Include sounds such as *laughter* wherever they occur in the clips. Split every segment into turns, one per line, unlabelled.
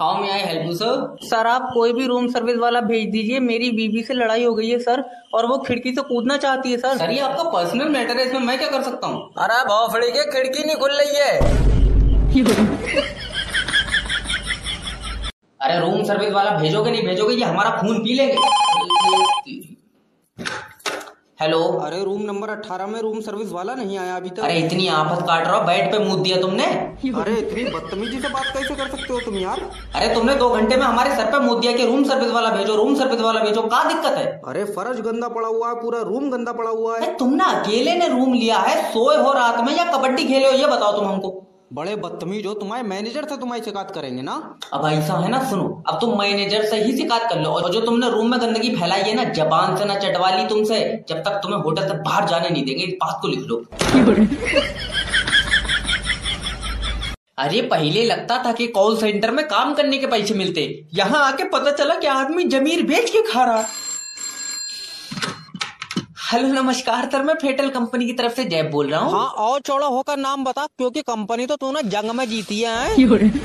How may I help you sir
sir आप कोई भी रूम सर्विस वाला भेज दीजिए। मेरी बीबी से लड़ाई हो गई है सर और वो खिड़की से कूदना चाहती है सर
सर ये आपका पर्सनल मैटर है इसमें मैं क्या कर सकता हूँ?
अरे भोफड़ी के खिड़की नहीं खुल रही है।
अरे रूम सर्विस वाला भेजोगे नहीं भेजोगे ये हमारा खून पी लेंगे। हेलो।
अरे रूम नंबर 18 में रूम सर्विस वाला नहीं आया अभी तक।
अरे इतनी आफत काट रहा बेड पे मुँह दिया तुमने।
अरे इतनी बदतमीजी से बात कैसे कर सकते हो तुम यार?
अरे तुमने दो घंटे में हमारे सर पे मुँह दिया कि रूम सर्विस वाला भेजो रूम सर्विस वाला भेजो क्या दिक्कत है?
अरे फर्श गंदा पड़ा हुआ है पूरा रूम गंदा पड़ा हुआ है।
अरे तुमने अकेले ने रूम लिया है सोए हो रात में या कबड्डी खेले हो ये बताओ तुम हमको।
बड़े बदतमीज हो, तुम्हारे मैनेजर से तुम्हारी शिकायत करेंगे ना?
अब ऐसा है ना, सुनो, अब तुम मैनेजर से ही शिकायत कर लो, और जो तुमने रूम में गंदगी फैलाई है ना, जबान से ना चटवा ली तुमसे, जब तक तुम्हें होटल से बाहर जाने नहीं देंगे, इस बात को लिख लो। अरे, पहले लगता था कि कॉल सेंटर में काम करने के पैसे मिलते, यहाँ आके पता चला कि आदमी जमीर बेच के खा रहा। हेलो नमस्कार सर मैं फेटल कंपनी की तरफ़ से जैब बोल रहा हूँ।
हाँ और चौड़ा होकर नाम बता क्योंकि कंपनी तो तूने जंग में जीती है।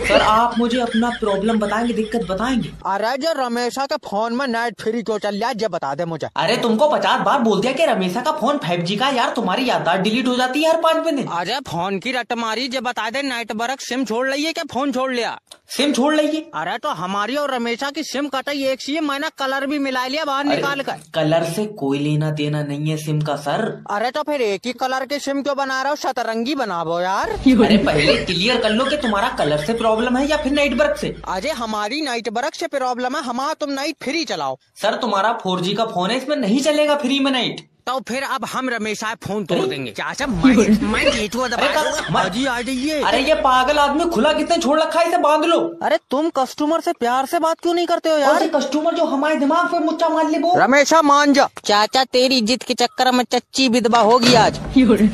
सर आप मुझे अपना प्रॉब्लम बताएँगे दिक्कत बताएँगे?
अरे जो रमेशा के फ़ोन में नेट फ्री क्यों चल रहा है बता दे मुझे।
अरे तुमको पचास बार बोल दिया कि रमेशा का फ़ोन फाइव जी का यार तुम्हारी याददाश्त डिलीट हो जाती है हर पाँच मिनट।
अरे फ़ोन की रट मारी जे बता दे नेटवर्क सिम छोड़ लिया क्या फ़ोन छोड़ लिया?
सिम छोड़ लीजिए
अरे तो हमारी और रमेशा की सिम कटाई एक सी मैंने कलर भी मिला लिया बाहर निकाल कर
कलर से कोई लेना देना नहीं है सिम का सर।
अरे तो फिर एक ही कलर के सिम क्यों बना रहे हो? शतरंगी बनावो यार।
अरे पहले क्लियर कर लो कि तुम्हारा कलर से प्रॉब्लम है या फिर नाइट नेटवर्क से?
अजय हमारी नाइट वर्क से प्रॉब्लम है। हमारा तुम नाइट फ्री चलाओ।
सर तुम्हारा फोर जी का फ़ोन है इसमें नहीं चलेगा फ्री में नाइट।
तो फिर अब हम रमेशा फ़ोन तोड़ देंगे। चाचा मैं *laughs* अजी आ जाइए
अरे ये पागल आदमी खुला कितने छोड़ रखा है इसे बाँध लो।
अरे तुम कस्टमर से प्यार से बात क्यों नहीं करते हो यार?
कस्टमर जो हमारे दिमाग पे मुच्चा मार ले वो?
रमेशा मान जा। चाचा तेरी इज़्ज़त के चक्कर में चच्ची विधवा होगी आज।
अरे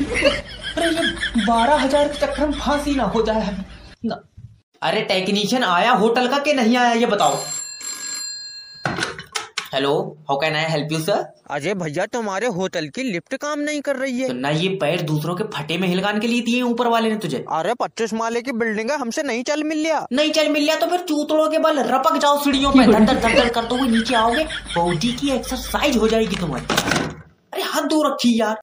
ये बारह हज़ार के चक्कर में फांसी ना हो जाए। अरे टेक्नीशियन आया होटल का के नहीं आया ये बताओ। Hello how can I help you sir
Ajay भैया तुम्हारे होटल की लिफ्ट काम नहीं कर रही है।
तो ना ये पैर दूसरों के फटे में हिलगान के लिए दिए ऊपर वाले ने तुझे?
अरे पच्चीस माले की बिल्डिंग है हमसे नहीं चल मिल लिया।
नहीं चल मिल लिया तो फिर चूतड़ो के बल रपक जाओ सीढ़ियों पे। धड़ धड़ करते हुए नीचे आओगे। बॉडी की एक्सरसाइज हो जाएगी तुम्हारी। अरे हाथ दो रखी यार।